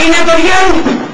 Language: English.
Marina Torian.